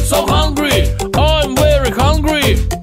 so hungry. I'm very hungry.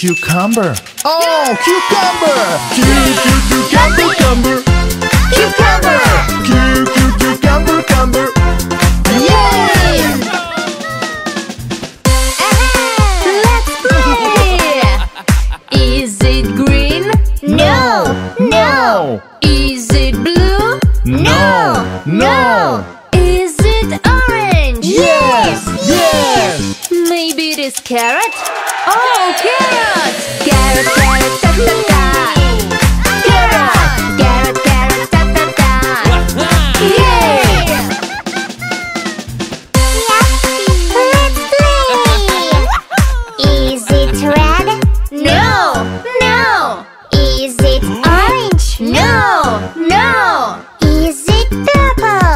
Cucumber. Oh, cucumber. Cucumber, cucumber, cucumber. Cucumber, cucumber, Yay! Let's play. Is it green? No, no. Is it blue? No, no. Is it orange? Yes, yes. Maybe it is carrot. Oh, carrot. Apple.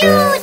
Julie!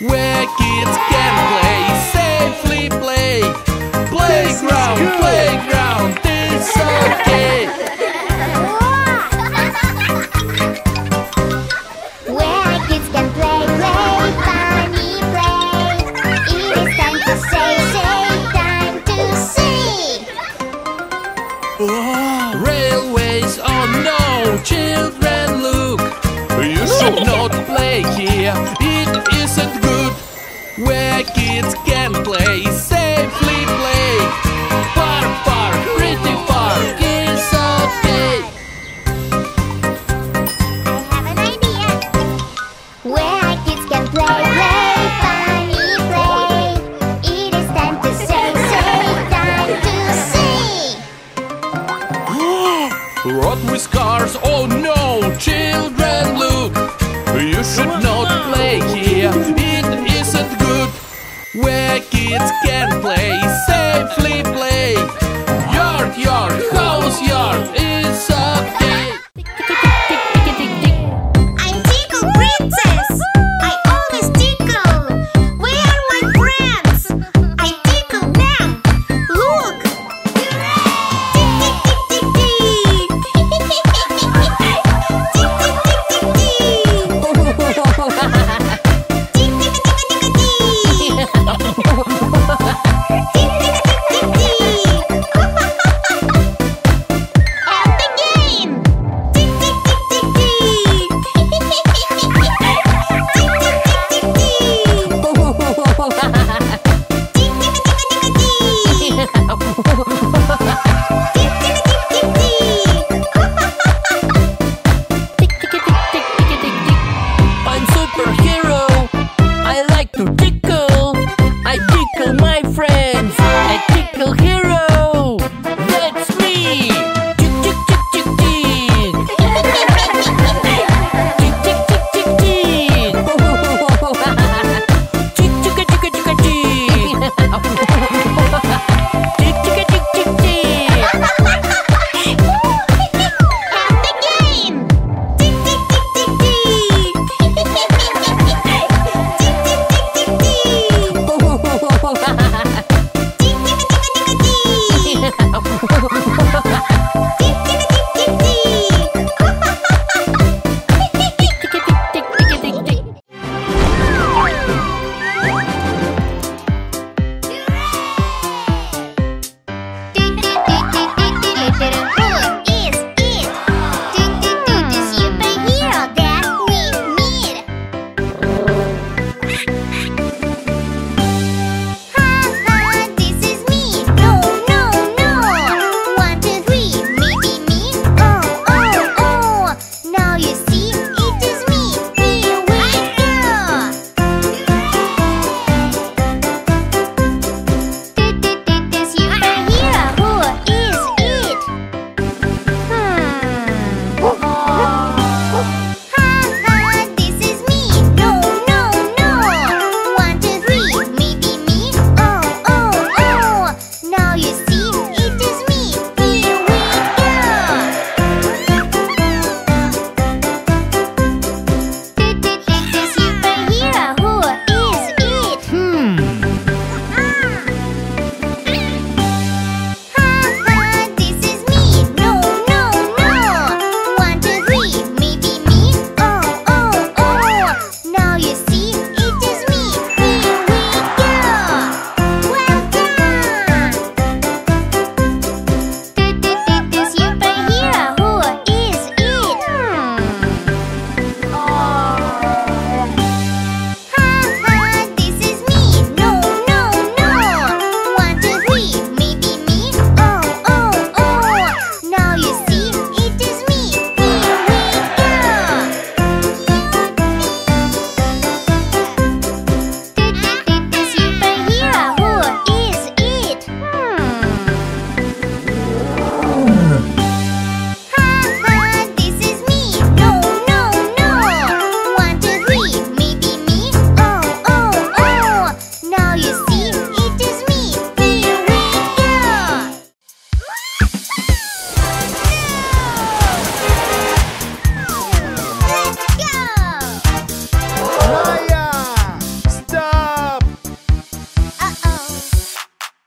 where kids can play, safely play. Playground, playground, it's okay.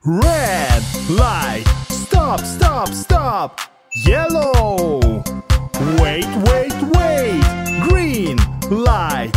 Red light, stop, stop, stop. Yellow, wait, wait, wait. Green light,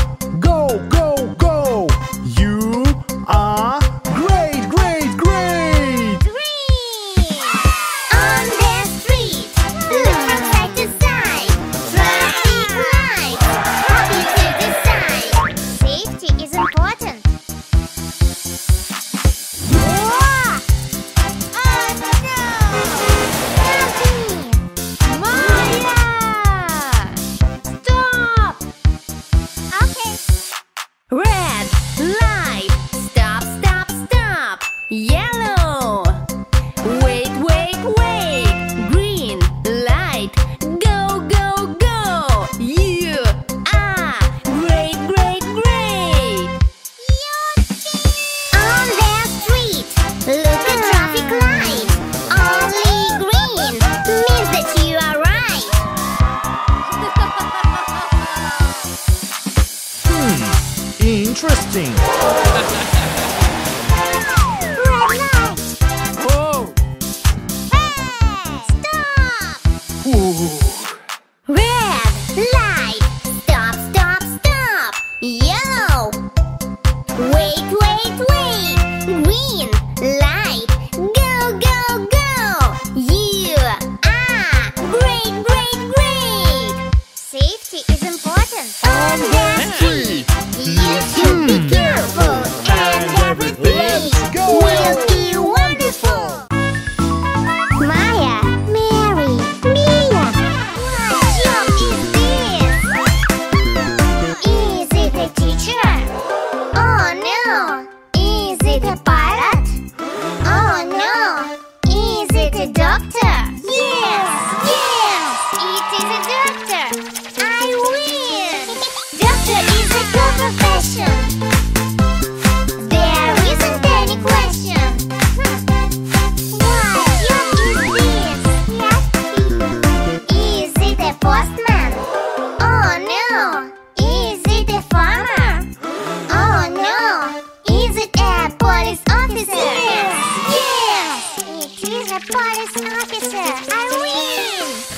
Police officer, Irene!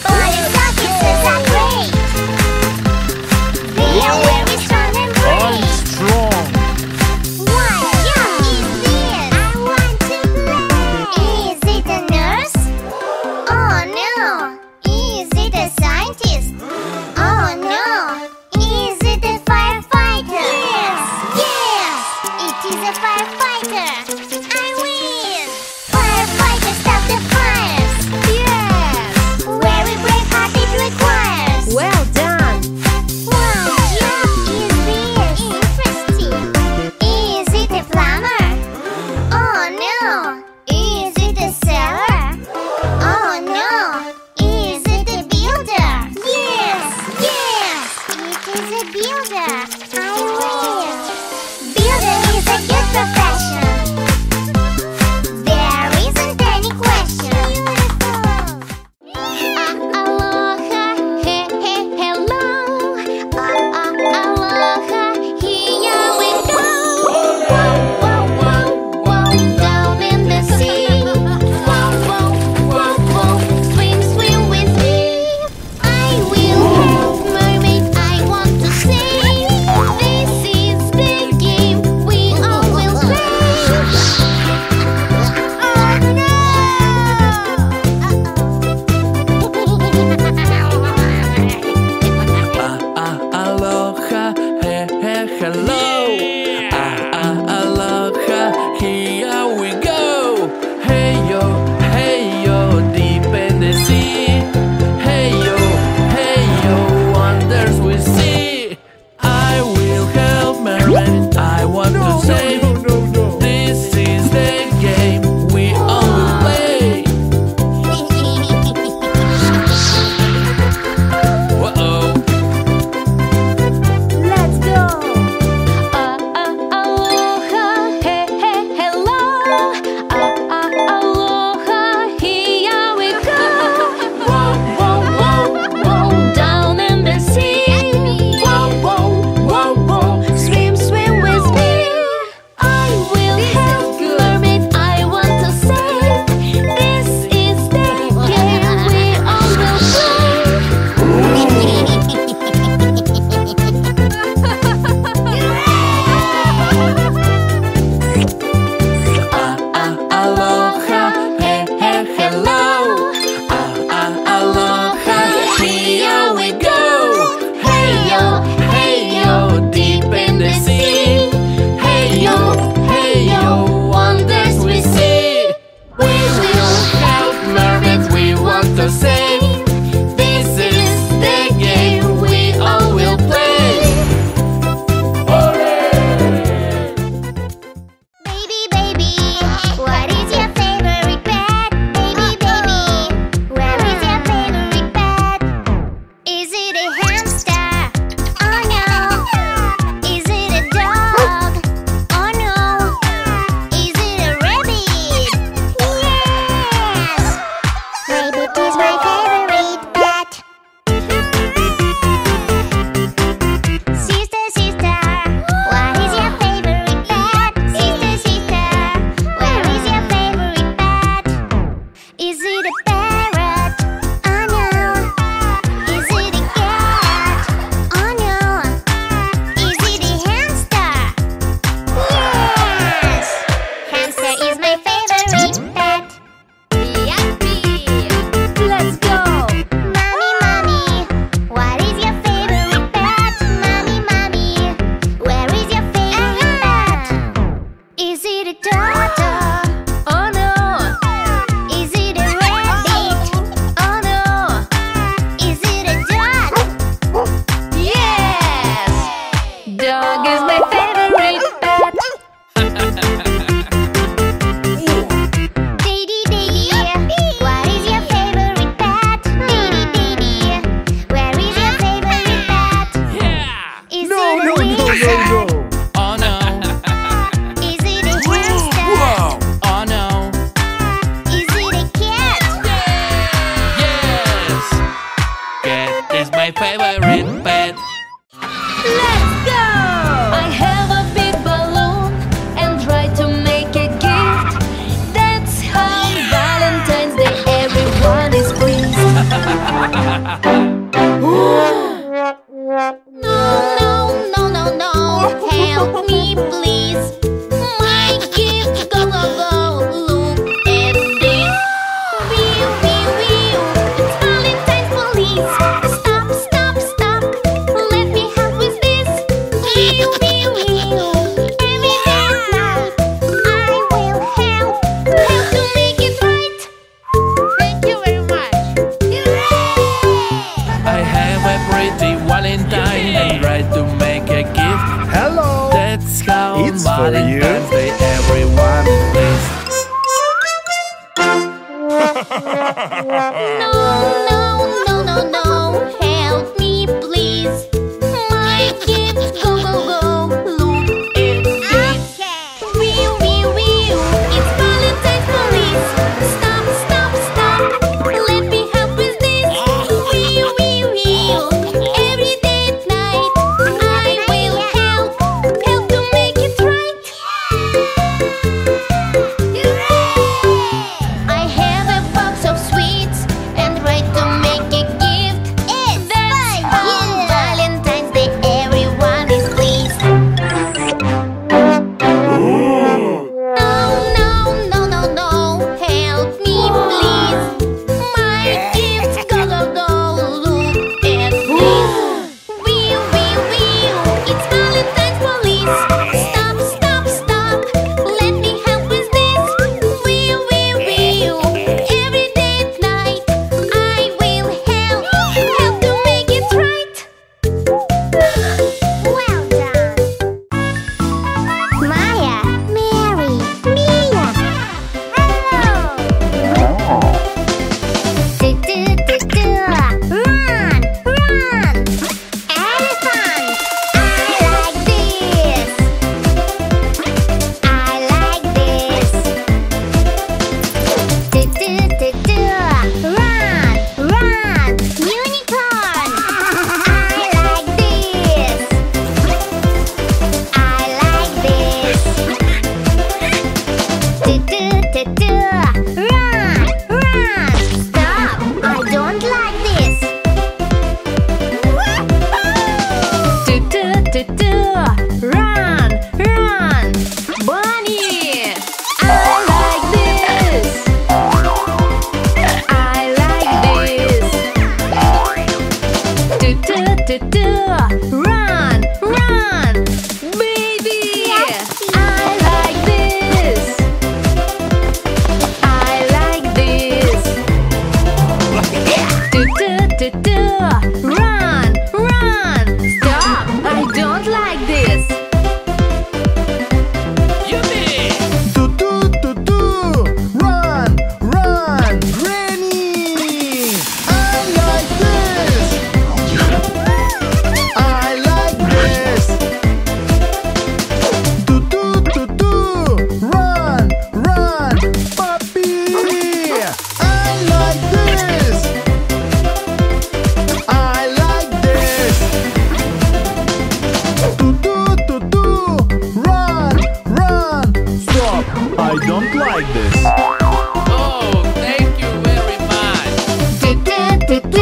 Tú, tú,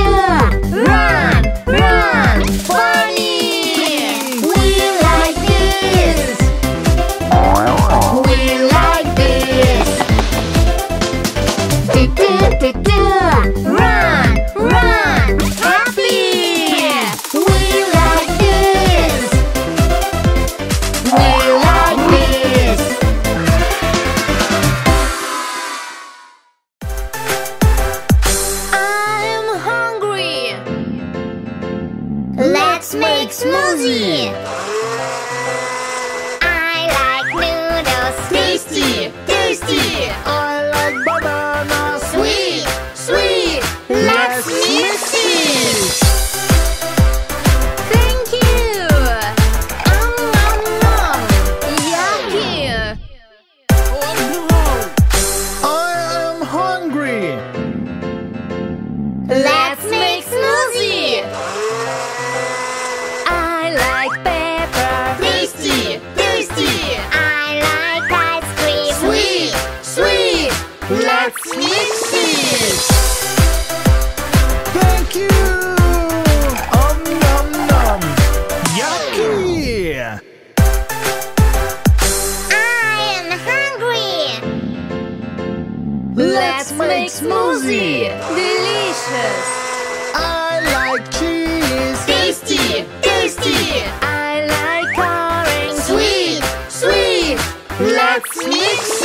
mix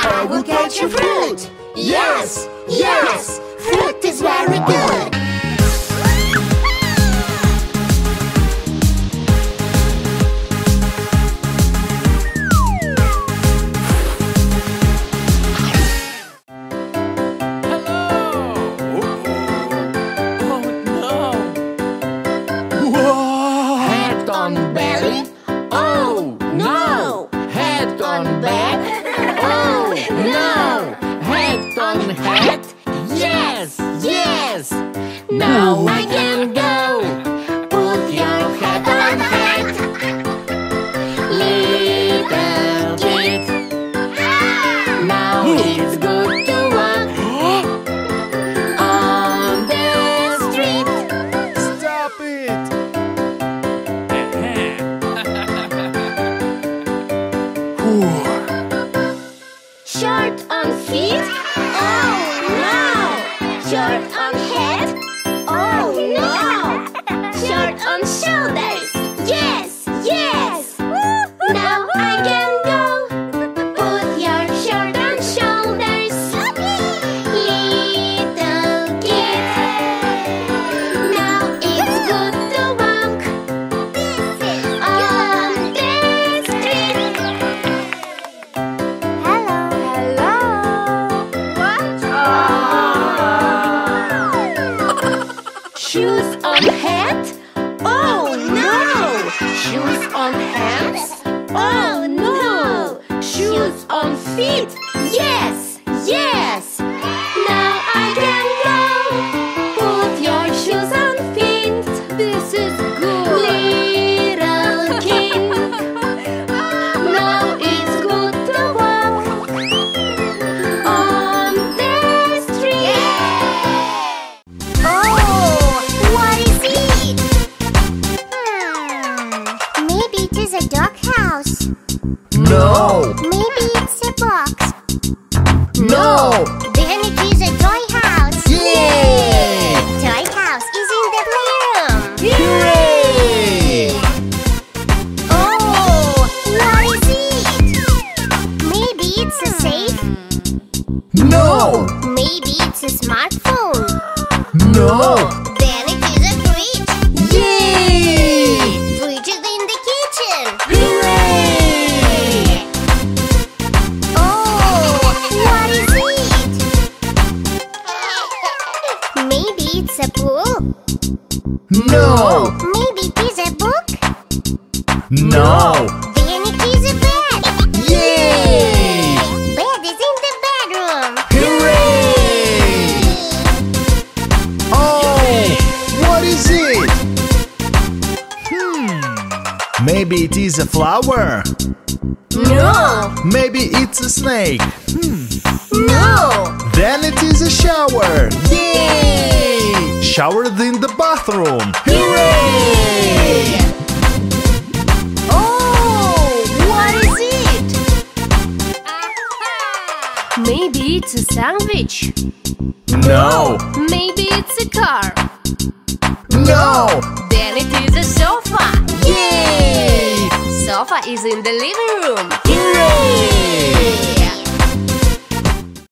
I will get you fruit. Yes, yes, fruit is very good. No! Maybe it's a smartphone. No! flower? No! Maybe it's a snake. is in the living room.